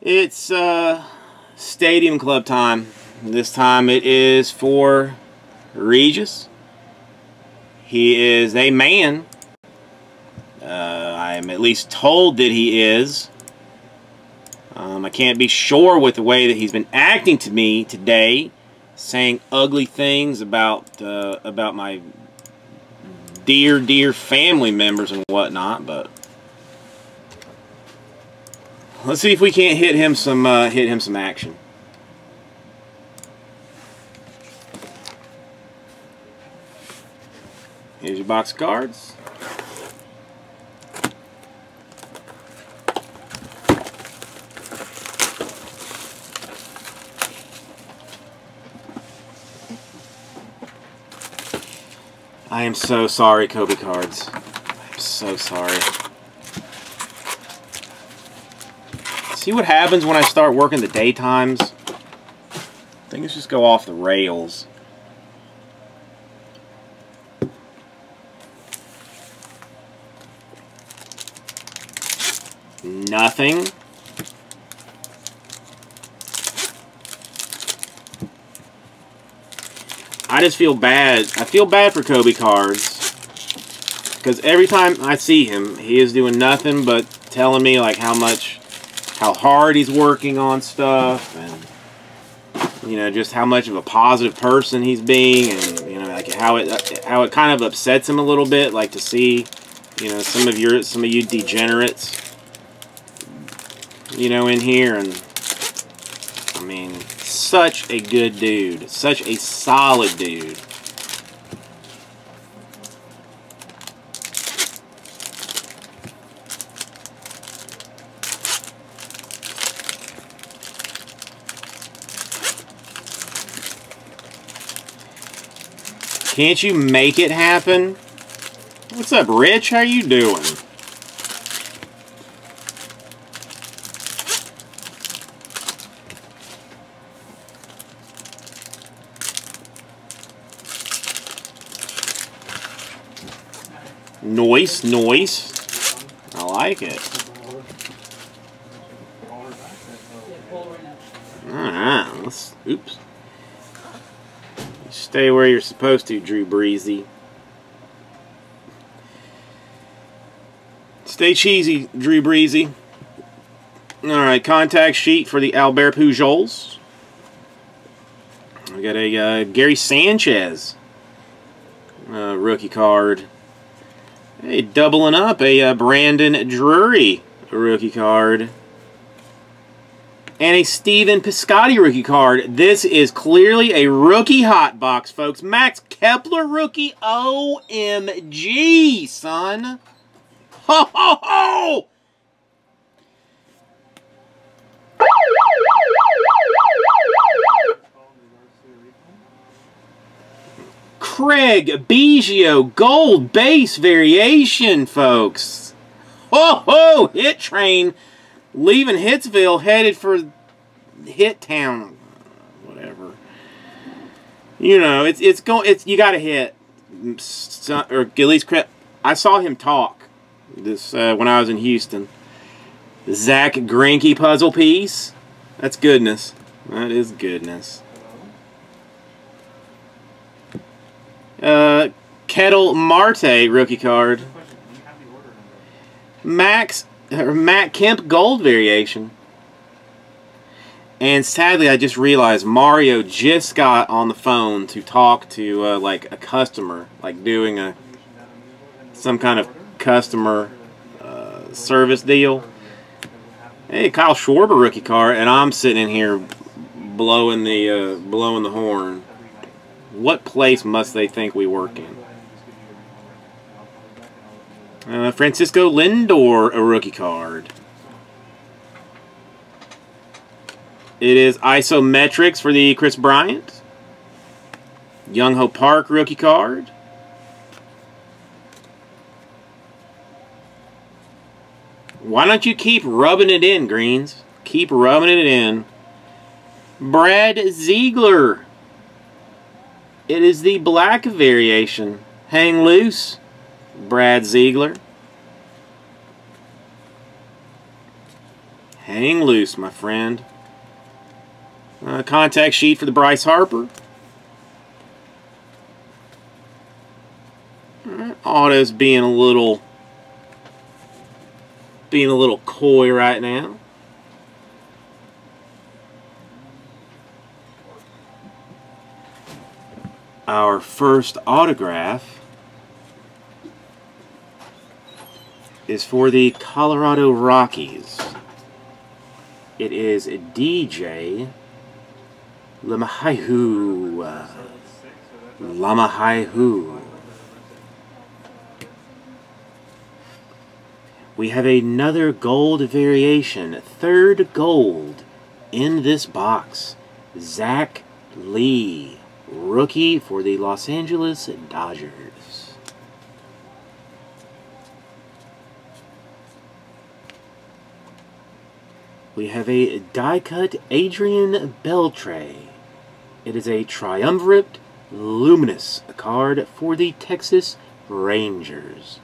It's uh, Stadium Club time. This time it is for Regis. He is a man. Uh, I am at least told that he is. Um, I can't be sure with the way that he's been acting to me today, saying ugly things about uh, about my dear, dear family members and whatnot. But let's see if we can't hit him some uh, hit him some action. Here's your box of cards. I am so sorry, Kobe Cards. I'm so sorry. See what happens when I start working the daytimes? Things just go off the rails. Nothing. I just feel bad. I feel bad for Kobe Cards. Because every time I see him, he is doing nothing but telling me like how much, how hard he's working on stuff. And, you know, just how much of a positive person he's being. And, you know, like how it, how it kind of upsets him a little bit. Like to see, you know, some of your, some of you degenerates, you know, in here. And, I mean, such a good dude. Such a solid dude. Can't you make it happen? What's up, Rich? How you doing? Noise, noise. I like it. Alright, let's, oops. Stay where you're supposed to, Drew Breezy. Stay cheesy, Drew Breezy. Alright, contact sheet for the Albert Pujols. We got a uh, Gary Sanchez uh, rookie card. Hey, doubling up a uh, Brandon Drury rookie card. And a Stephen Piscotty rookie card. This is clearly a rookie hot box, folks. Max Kepler rookie. OMG, son. Ho, ho, ho! Craig Biggio gold base variation, folks. Ho ho! Hit train leaving Hitsville headed for Hit Town. Whatever. You know, it's it's going. It's you got to hit. Or at least I saw him talk this uh, when I was in Houston. Zack Greinke puzzle piece. That's goodness. That is goodness. Uh, Ketel Marte rookie card. Max Matt Kemp gold variation. And sadly, I just realized Mario just got on the phone to talk to uh, like a customer, like doing a some kind of customer uh, service deal. Hey, Kyle Schwarber rookie card, and I'm sitting in here blowing the uh, blowing the horn. What place must they think we work in? Uh, Francisco Lindor, a rookie card. It is Isometrics for the Kris Bryant. Byung Ho Park rookie card. Why don't you keep rubbing it in, Greens? Keep rubbing it in. Brad Ziegler. It is the black variation. Hang loose, Brad Ziegler. Hang loose, my friend. Uh, contact sheet for the Bryce Harper. Auto's being a little being a little coy right now. Our first autograph is for the Colorado Rockies. It is DJ LeMahieu. Uh, LeMahieu. We have another gold variation, third gold in this box. Zach Lee, rookie for the Los Angeles Dodgers. We have a die-cut Adrian Beltre. It is a triumvirate luminous card for the Texas Rangers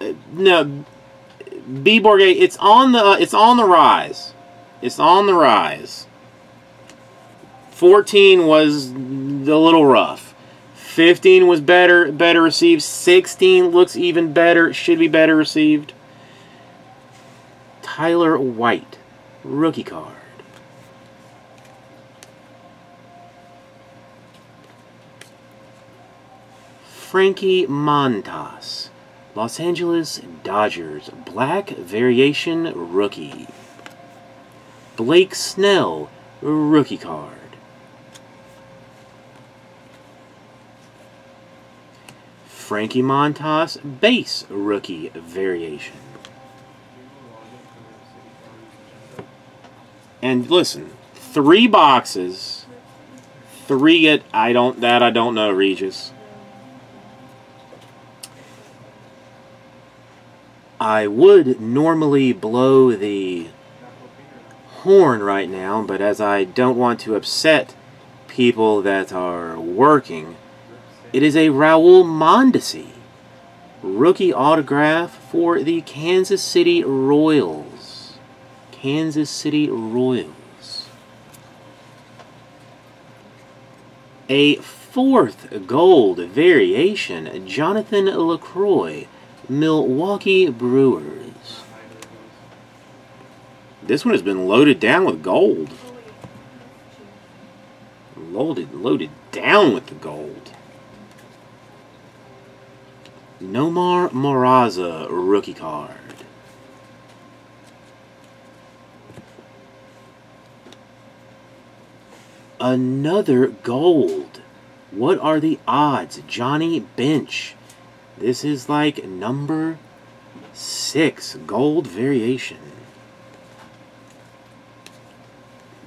uh, no, B Borgay, it's on the uh, it's on the rise. It's on the rise. 14 was a little rough. 15 was better better received. 16 looks even better, should be better received. Tyler White, rookie card. Frankie Montas. Los Angeles Dodgers Black Variation Rookie. Blake Snell Rookie Card. Frankie Montas Base Rookie Variation. And listen, three boxes, three get I don't that I don't know, Regis. I would normally blow the horn right now, but as I don't want to upset people that are working, it is a Raul Mondesi rookie autograph for the Kansas City Royals. Kansas City Royals. A fourth gold variation, Jonathan Lucroy Milwaukee Brewers. This one has been loaded down with gold. Loaded, loaded down with the gold. Nomar Mazara rookie card. Another gold. What are the odds? Johnny Bench. This is like number six, gold variation.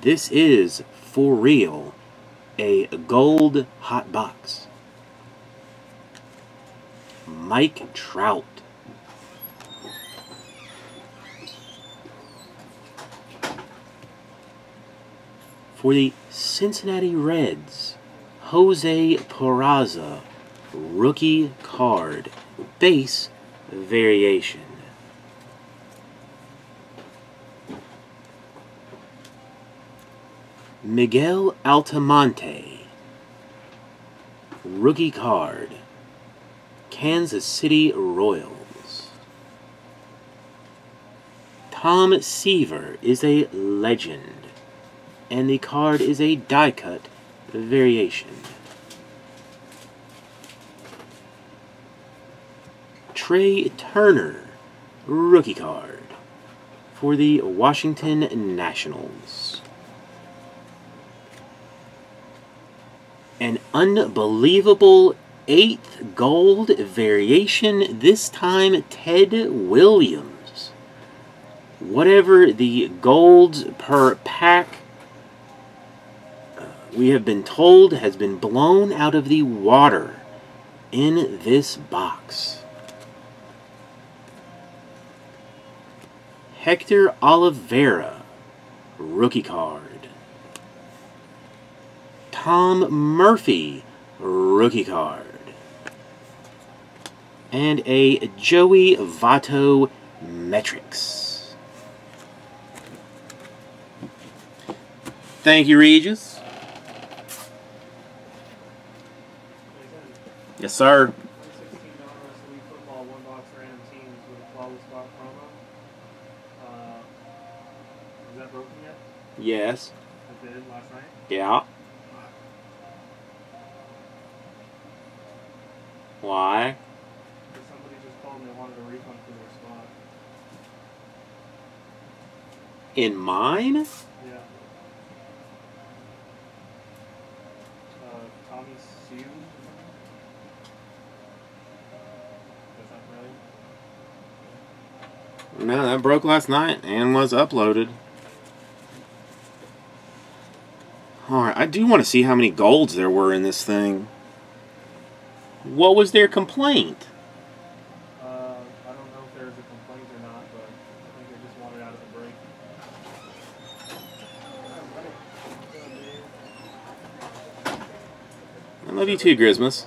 This is, for real, a gold hot box. Mike Trout. For the Cincinnati Reds, Jose Peraza Rookie Card Base Variation. Miguel Almonte Rookie Card Kansas City Royals. Tom Seaver is a legend, and the card is a die cut variation. Trea Turner, rookie card for the Washington Nationals. An unbelievable eighth gold variation, this time Ted Williams. Whatever the golds per pack we have been told has been blown out of the water in this box. Hector Olivera, rookie card. Tom Murphy, rookie card. And a Joey Votto Metrics. Thank you, Regis. Broken yet? Yes. It did last night. Yeah. Why? Because somebody just called and they wanted a refund for their spot. In mine? Yeah. Uh, Tommy Sue. or something? Does that right? No, that broke last night and was uploaded. Alright, I do want to see how many golds there were in this thing. What was their complaint? Uh, I don't know if there's a complaint or not, but I think they just wanted out of the break. I love you too, Grismas.